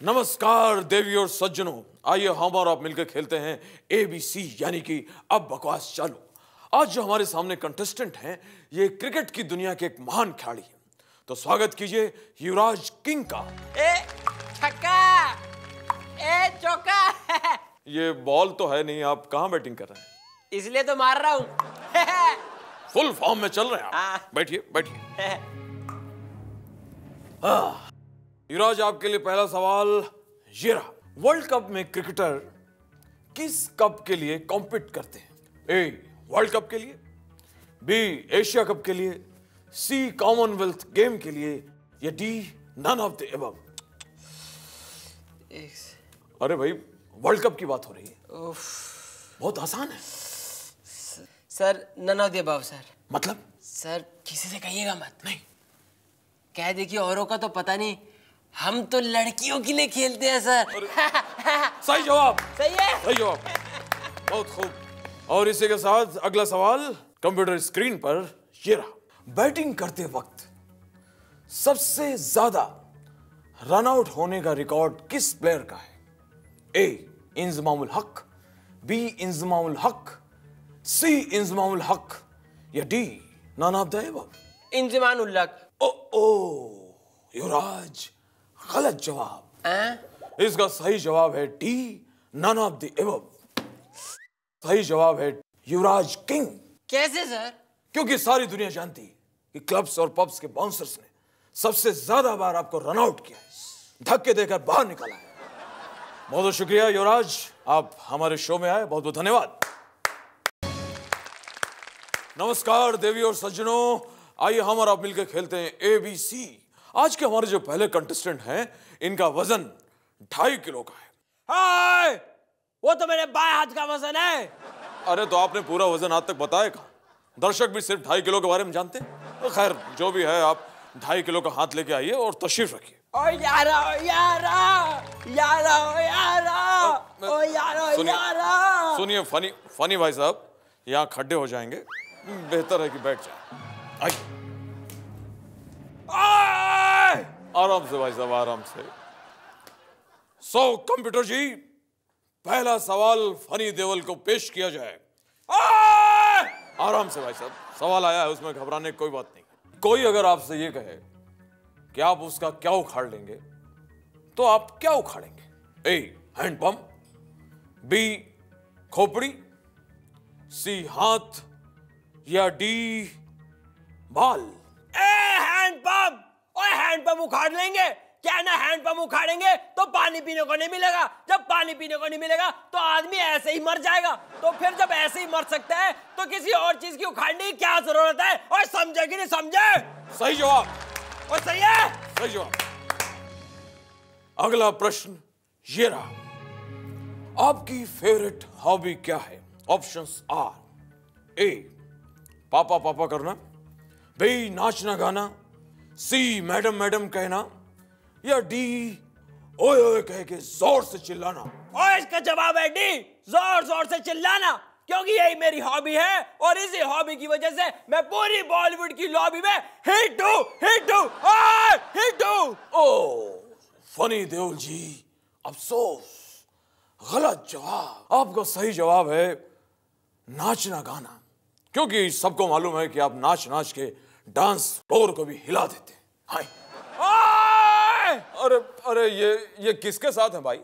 नमस्कार देवी और सज्जनों आइए हम और आप मिलकर खेलते हैं एबीसी यानी कि अब बकवास चालू। आज जो हमारे सामने कंटेस्टेंट हैं ये क्रिकेट की दुनिया के एक महान खिलाड़ी हैं। तो स्वागत कीजिए युवराज किंग का। ए छक्का! ए चौका! ये बॉल तो है नहीं आप कहाँ बैटिंग कर रहे हैं? इसलिए तो मार रहा हूँ। फुल फॉर्म में चल रहे हैं हाँ। बैठिए बैठिए। युवराज आपके लिए पहला सवाल ये रहा। वर्ल्ड कप में क्रिकेटर किस कप के लिए कॉम्पीट करते हैं? ए वर्ल्ड कप के लिए बी एशिया कप के लिए सी कॉमनवेल्थ गेम के लिए या D none of the above अरे भाई वर्ल्ड कप की बात हो रही है। बहुत आसान है। Sir none of the above sir मतलब? सर किसी से कहिएगा मत। नहीं। कह देखिए औरों का तो पता नहीं हम तो लड़कियों के लिए खेलते हैं सर। सही जवाब। सही है? सही जवाब। बहुत खूब। और इसी के साथ अगला सवाल कंप्यूटर स्क्रीन पर ये रहा। बैटिंग करते वक्त सबसे ज़्यादा रन आउट होने का रिकॉर्ड किस प्लेयर का है? ए इंजमामुल हक बी इंजमामुल हक सी इंजमामुल हक या D none of the above Inzamam Ulhaq ओ ओ युवराज। गलत जवाब? इसका सही जवाब है D none of the above सही जवाब है युवराज किंग। कैसे सर? क्योंकि सारी दुनिया जानती है कि क्लब्स और पब्स के बाउंसर्स ने सबसे ज़्यादा बार आपको रन आउट किया है। धक्के देकर बाहर निकाला है। बहुत बहुत शुक्रिया युवराज। आप हमारे शो में आए। बहुत बहुत धन्यवाद। नमस्कार देवी और सज्जनों। आइए हम और आप मिलकर खेलते हैं एबीसी आज के हमारे जो पहले कंटेस्टेंट हैं इनका वज़न ढाई किलो का है। हाय! वो तो मेरे बाएँ हाथ का वज़न है। अरे तो आपने पूरा वज़न आज तक बताया कहा? दर्शक भी सिर्फ़ ढाई किलो के बारे में जानते हैं? तो खैर जो भी है आप ढाई किलो का हाथ लेके आइए और तशरीफ़ रखिए। ओ यारा ओ यारा यारा ओ यारा ओ यारा ओ सुनिए। यारा। सुनिए फनी फनी भाई साहब यहाँ खड्डे हो जाएँगे। बेहतर है कि बैठ जाए। आइए। आराम से भाई साहब आराम से। सो so, कंप्यूटर जी पहला सवाल फनी देवल को पेश किया जाए। आराम से भाई साहब सवाल आया है उसमें घबराने कोई बात नहीं। कोई अगर आपसे ये कहे कि आप उसका क्या उखाड़ लेंगे तो आप क्या उखाड़ेंगे? ए हैंड पंप बी खोपड़ी सी हाथ या डी बाल? A hand pump hand pump उखाड़ लेंगे? क्या ना हैंड पंप उखाड़ेंगे? तो पानी पीने को नहीं मिलेगा। जब पानी पीने को नहीं मिलेगा तो आदमी ऐसे ही मर जाएगा। तो फिर जब ऐसे ही मर सकता है तो किसी और चीज़ की उखाड़ने की क्या ज़रूरत है? और समझे कि नहीं समझे? सही जवाब। और सही है? सही जवाब। अगला प्रश्न ये रहा। आपकी फेवरेट हॉबी क्या है? ऑप्शंस आर ए पापा पापा करना बी नाचना गाना सी मैडम मैडम कहना या डी ओए ओए कह के ज़ोर से चिल्लाना। और इसका जवाब है डी ज़ोर ज़ोर से चिल्लाना क्योंकि यही मेरी हॉबी है और इसी हॉबी की वजह से मैं पूरी बॉलीवुड की लॉबी में हिट हूँ हिट हूँ हिट हूँ। ओ फनी देओल जी अफसोस गलत जवाब। आपका सही जवाब है नाचना गाना क्योंकि सबको मालूम है कि आप नाच नाच के डांस फ्लोर को भी हिला देते हैं। हाय। अरे अरे ये ये किसके साथ है भाई?